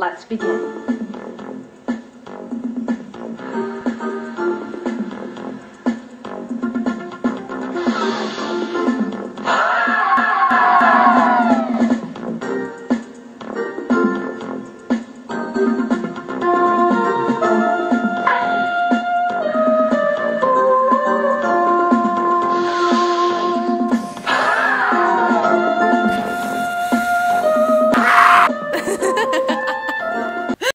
let's begin.